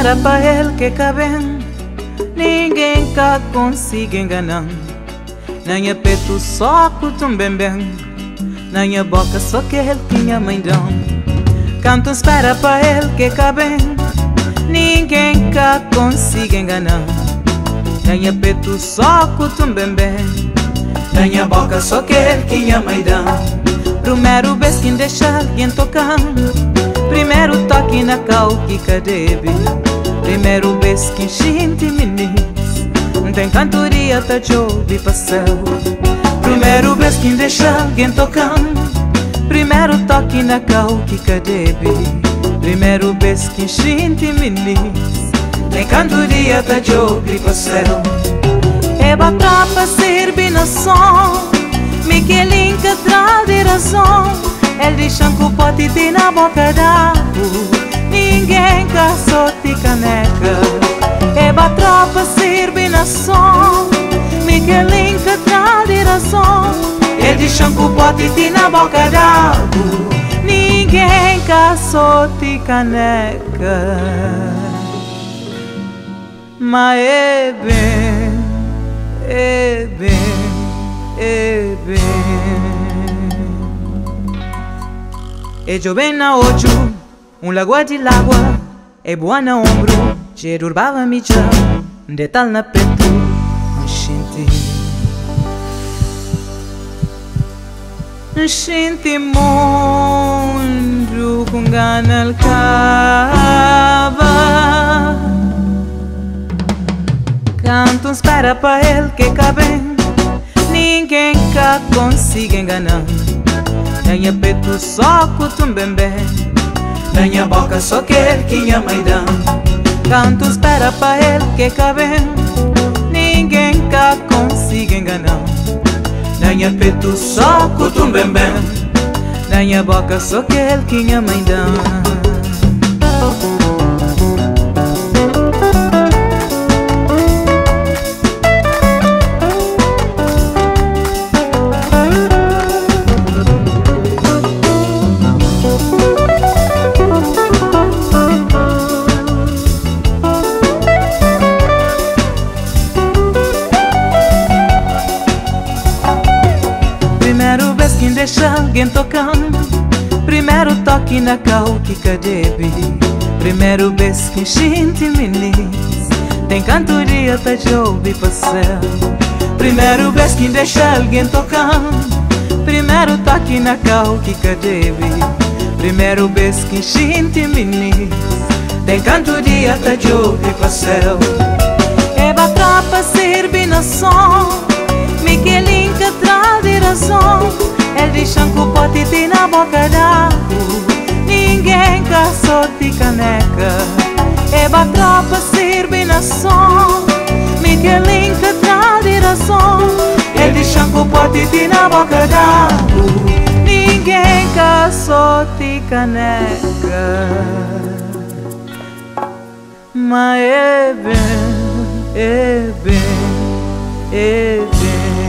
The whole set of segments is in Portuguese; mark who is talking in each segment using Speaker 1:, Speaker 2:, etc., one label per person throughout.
Speaker 1: para ele que cabem Ninguém cá consiga enganar. Nanha peito só cutum bem bem. Nanha boca só que ele tinha mãe dão espera para ele que cabem Ninguém cá consiga enganar. Nanha peito só cutum bem bem. Nanha boca só que ele tinha mãe dão Primeiro beijo que deixa alguém tocar Primeiro toque na cal que cadebe Primeiro beijo que enchente menis Tem cantoria tá jovem passou Primeiro beijo que deixa alguém tocando. Primeiro toque na cal que cadebe Primeiro beijo que enchente menis Tem cantoria tá jovem passou É batapa servir na som Miquelin catral de razão. Ele diz que o pote na boca d'água Ninguém caçou de caneca É tropa serve na som. Miquelin catral de razão. Ele diz que o pote na boca d'água Ninguém caçou de caneca Mas é bem, é bem e E na ocho, un lago de l'agua E buona ombro, ce urbava mi già De tal na petu, un scinti Un scinti mondo con gana al cava. Canto spera pa el che cabe ninguém cá consiga enganar. Ganha peito só cutum bem bem Ganha boca só quer que a mãe dá Canto espera para ele que cabe Ninguém cá consiga enganar. Ganha peito só cutum bem bem. Ganha boca só quer que a mãe dá deixa alguém tocando. Primeiro toque na que cadebe Primeiro beijo que gente menis Tem cantoria tá jovem passar Primeiro beijo que deixa alguém tocando. Primeiro toque na que cadebe Primeiro beijo que gente menis Tem cantoria tá jovem passar É tropa serve na som na d'água Ninguém caçou de caneca. É tropa serve na som. Miguelin que de razão. Ele diz que o pote tem na d'água. Ninguém caçou de caneca. Mas é bem, é bem, é bem.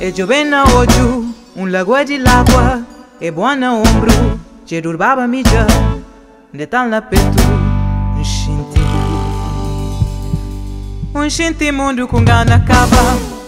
Speaker 1: E giovena oju, un lago di l'acqua E buona ombro, ce durbava migia De tal na petu, un scinti Un scinti mundo com gana cava